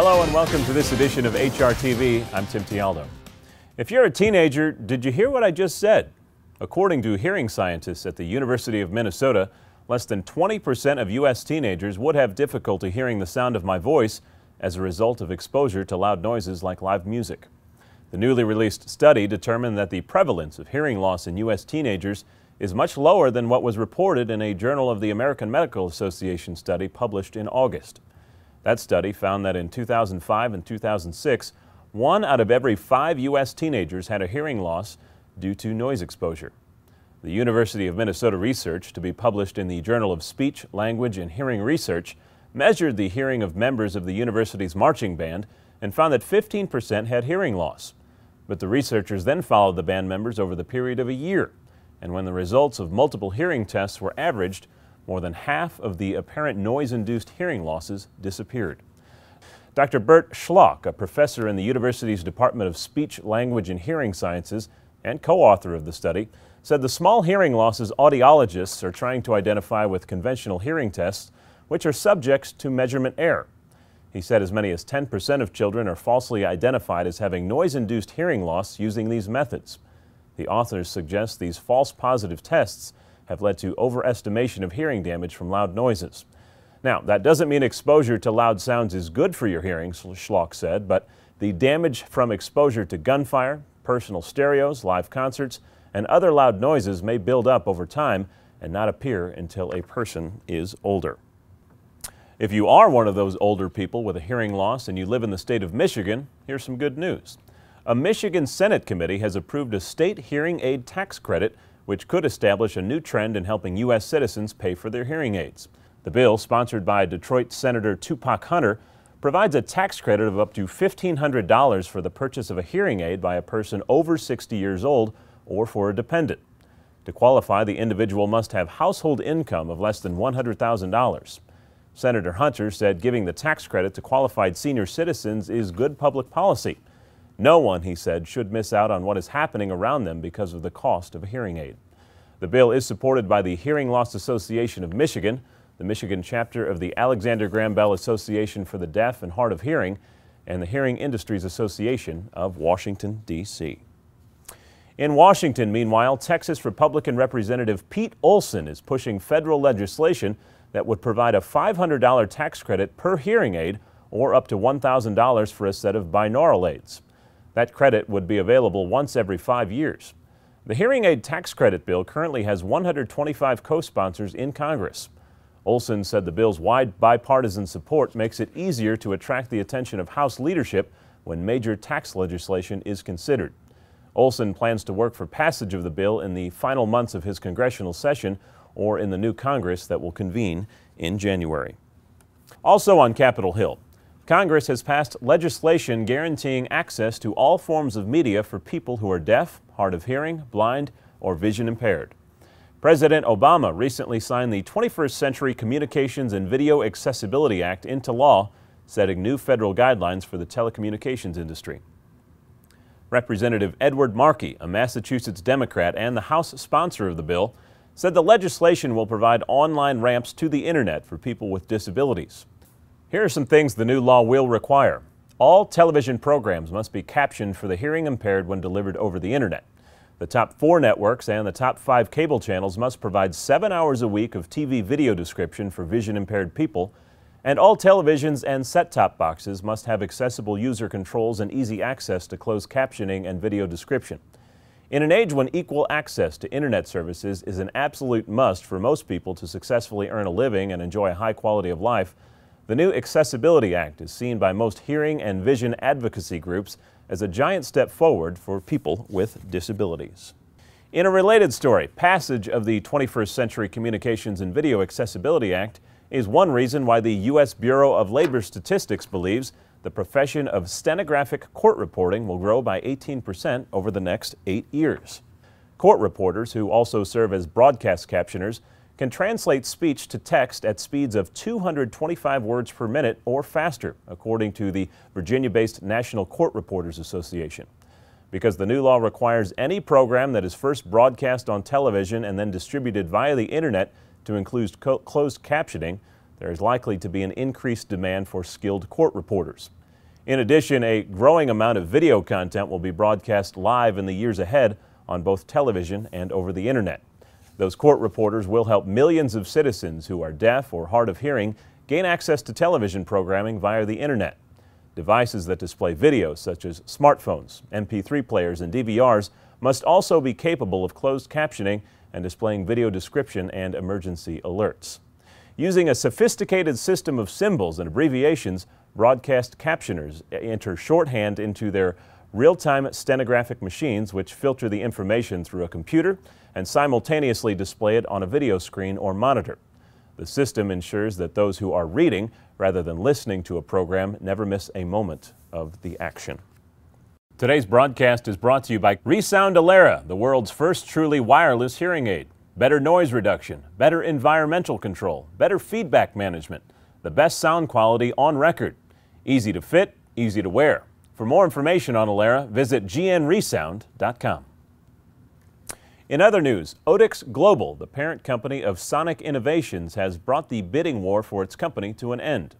Hello and welcome to this edition of HRTV. I'm Tim Tialdo. If you're a teenager, did you hear what I just said? According to hearing scientists at the University of Minnesota, less than 20% of U.S. teenagers would have difficulty hearing the sound of my voice as a result of exposure to loud noises like live music. The newly released study determined that the prevalence of hearing loss in U.S. teenagers is much lower than what was reported in a Journal of the American Medical Association study published in August. That study found that in 2005 and 2006, one out of every five U.S. teenagers had a hearing loss due to noise exposure. The University of Minnesota research, to be published in the Journal of Speech, Language, and Hearing Research, measured the hearing of members of the university's marching band and found that 15% had hearing loss. But the researchers then followed the band members over the period of a year, and when the results of multiple hearing tests were averaged, more than half of the apparent noise-induced hearing losses disappeared. Dr. Bert Schlauch, a professor in the university's Department of Speech, Language, and Hearing Sciences and co-author of the study, said the small hearing losses audiologists are trying to identify with conventional hearing tests which are subject to measurement error. He said as many as 10% of children are falsely identified as having noise-induced hearing loss using these methods. The authors suggest these false positive tests have led to overestimation of hearing damage from loud noises. Now, that doesn't mean exposure to loud sounds is good for your hearing, Schlauch said, but the damage from exposure to gunfire, personal stereos, live concerts, and other loud noises may build up over time and not appear until a person is older. If you are one of those older people with a hearing loss and you live in the state of Michigan, here's some good news. A Michigan Senate committee has approved a state hearing aid tax credit, which could establish a new trend in helping U.S. citizens pay for their hearing aids. The bill, sponsored by Detroit Senator Tupac Hunter, provides a tax credit of up to $1,500 for the purchase of a hearing aid by a person over 60 years old or for a dependent. To qualify, the individual must have household income of less than $100,000. Senator Hunter said giving the tax credit to qualified senior citizens is good public policy. No one, he said, should miss out on what is happening around them because of the cost of a hearing aid. The bill is supported by the Hearing Loss Association of Michigan, the Michigan chapter of the Alexander Graham Bell Association for the Deaf and Hard of Hearing, and the Hearing Industries Association of Washington, D.C. In Washington, meanwhile, Texas Republican Representative Pete Olson is pushing federal legislation that would provide a $500 tax credit per hearing aid or up to $1,000 for a set of binaural aids. That credit would be available once every five years. The hearing aid tax credit bill currently has 125 co-sponsors in Congress. Olson said the bill's wide bipartisan support makes it easier to attract the attention of House leadership when major tax legislation is considered. Olson plans to work for passage of the bill in the final months of his congressional session or in the new Congress that will convene in January. Also on Capitol Hill, Congress has passed legislation guaranteeing access to all forms of media for people who are deaf, hard of hearing, blind, or vision impaired. President Obama recently signed the 21st Century Communications and Video Accessibility Act into law, setting new federal guidelines for the telecommunications industry. Representative Edward Markey, a Massachusetts Democrat and the House sponsor of the bill, said the legislation will provide online ramps to the internet for people with disabilities. Here are some things the new law will require. All television programs must be captioned for the hearing impaired when delivered over the internet. The top four networks and the top five cable channels must provide seven hours a week of TV video description for vision impaired people, and all televisions and set-top boxes must have accessible user controls and easy access to closed captioning and video description. In an age when equal access to internet services is an absolute must for most people to successfully earn a living and enjoy a high quality of life, the new Accessibility Act is seen by most hearing and vision advocacy groups as a giant step forward for people with disabilities. In a related story, passage of the 21st Century Communications and Video Accessibility Act is one reason why the U.S. Bureau of Labor Statistics believes the profession of stenographic court reporting will grow by 18% over the next eight years. Court reporters, who also serve as broadcast captioners, can translate speech to text at speeds of 225 words per minute or faster, according to the Virginia based National Court Reporters Association. Because the new law requires any program that is first broadcast on television and then distributed via the internet to include closed captioning, there is likely to be an increased demand for skilled court reporters. In addition, a growing amount of video content will be broadcast live in the years ahead on both television and over the internet. Those court reporters will help millions of citizens who are deaf or hard of hearing gain access to television programming via the internet. Devices that display videos, such as smartphones, MP3 players, and DVRs, must also be capable of closed captioning and displaying video description and emergency alerts. Using a sophisticated system of symbols and abbreviations, broadcast captioners enter shorthand into their real-time stenographic machines which filter the information through a computer and simultaneously display it on a video screen or monitor. The system ensures that those who are reading rather than listening to a program never miss a moment of the action. Today's broadcast is brought to you by Resound Alera, the world's first truly wireless hearing aid. Better noise reduction, better environmental control, better feedback management, the best sound quality on record. Easy to fit, easy to wear. For more information on Alera, visit gnresound.com. In other news, Otix Global, the parent company of Sonic Innovations, has brought the bidding war for its company to an end.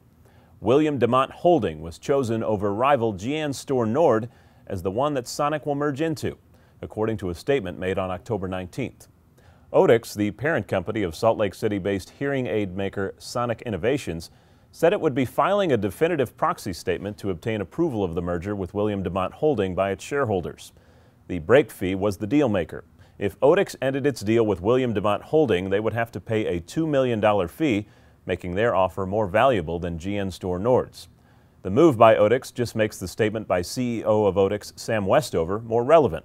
William Demant Holding was chosen over rival GN Store Nord as the one that Sonic will merge into, according to a statement made on October 19th. Otix, the parent company of Salt Lake City-based hearing aid maker Sonic Innovations, said it would be filing a definitive proxy statement to obtain approval of the merger with William Demant Holding by its shareholders. The break fee was the deal maker. If Otix ended its deal with William Demant Holding, they would have to pay a $2 million fee, making their offer more valuable than GN Store Nord's. The move by Otix just makes the statement by CEO of Otix, Sam Westover, more relevant.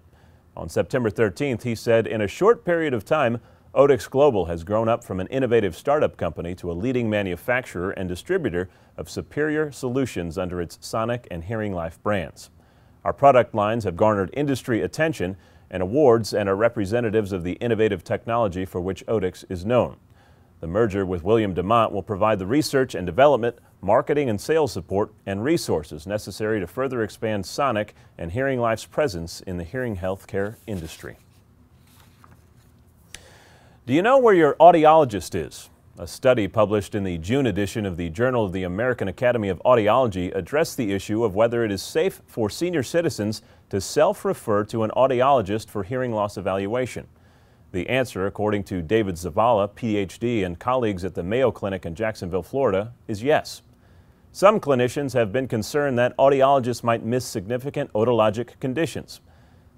On September 13th, he said, in a short period of time, Otix Global has grown up from an innovative startup company to a leading manufacturer and distributor of superior solutions under its Sonic and Hearing Life brands. Our product lines have garnered industry attention and awards and are representatives of the innovative technology for which Otix is known. The merger with William Demant will provide the research and development, marketing and sales support, and resources necessary to further expand Sonic and Hearing Life's presence in the hearing healthcare industry. Do you know where your audiologist is? A study published in the June edition of the Journal of the American Academy of Audiology addressed the issue of whether it is safe for senior citizens to self-refer to an audiologist for hearing loss evaluation. The answer, according to David Zapala, PhD, and colleagues at the Mayo Clinic in Jacksonville, Florida, is yes. Some clinicians have been concerned that audiologists might miss significant otologic conditions.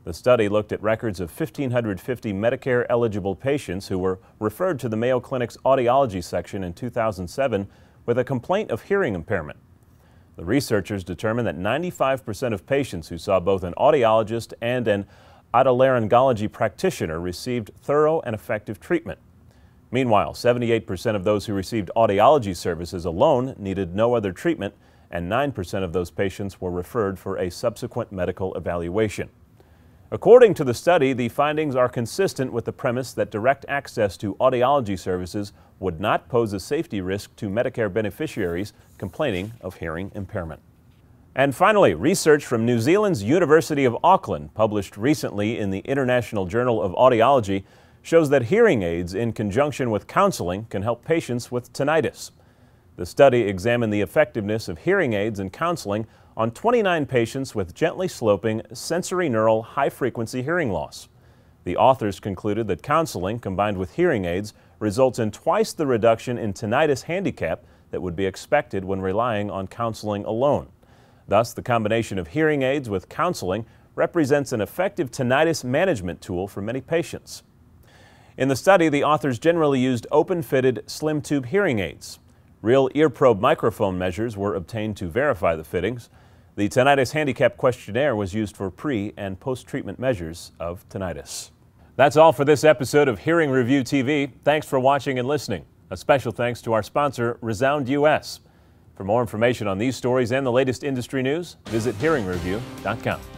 The study looked at records of 1,550 Medicare eligible patients who were referred to the Mayo Clinic's audiology section in 2007 with a complaint of hearing impairment. The researchers determined that 95% of patients who saw both an audiologist and an otolaryngology practitioner received thorough and effective treatment. Meanwhile, 78% of those who received audiology services alone needed no other treatment, and 9% of those patients were referred for a subsequent medical evaluation. According to the study, the findings are consistent with the premise that direct access to audiology services would not pose a safety risk to Medicare beneficiaries complaining of hearing impairment. And finally, research from New Zealand's University of Auckland, published recently in the International Journal of Audiology, shows that hearing aids in conjunction with counseling can help patients with tinnitus. The study examined the effectiveness of hearing aids and counseling on 29 patients with gently sloping sensorineural high-frequency hearing loss. The authors concluded that counseling combined with hearing aids results in twice the reduction in tinnitus handicap that would be expected when relying on counseling alone. Thus, the combination of hearing aids with counseling represents an effective tinnitus management tool for many patients. In the study, the authors generally used open-fitted slim tube hearing aids. Real ear probe microphone measures were obtained to verify the fittings. The Tinnitus Handicap Questionnaire was used for pre and post treatment measures of tinnitus. That's all for this episode of Hearing Review TV. Thanks for watching and listening. A special thanks to our sponsor, Resound US. For more information on these stories and the latest industry news, visit hearingreview.com.